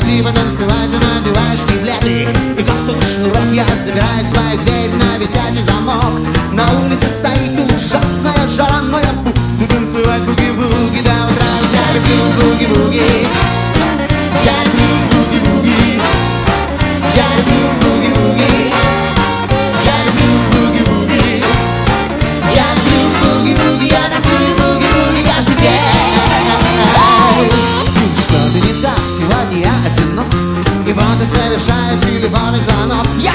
люди потанцевать Надеваешь ты бляды и галстук шнурок Я забираю свою дверь на висячий замок. На улице стоит ужасная жара Но я буду танцевать буги-буги Daj mi szans, ile wany zanów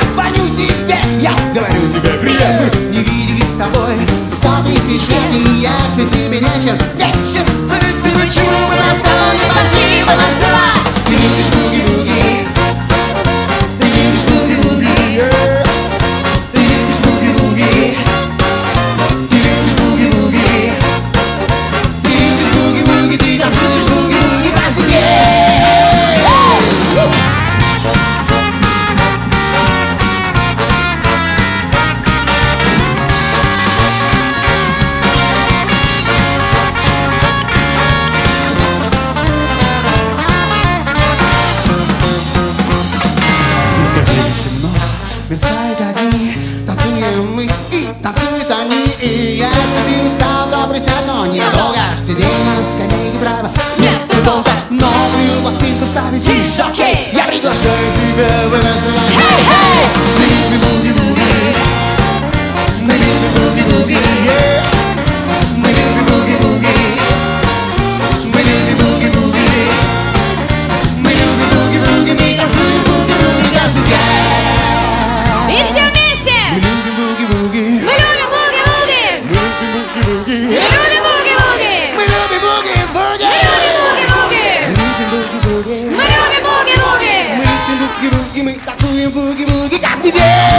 Дискотека темно, мерцают огни Танцуем мы и танцуют они И если ты устал, то присядь, но недолго Сиди на скамейке право, нет, ты долго Новую пластинку ставить и жокей Я приглашаю тебя в это boogie boogie, cause the day.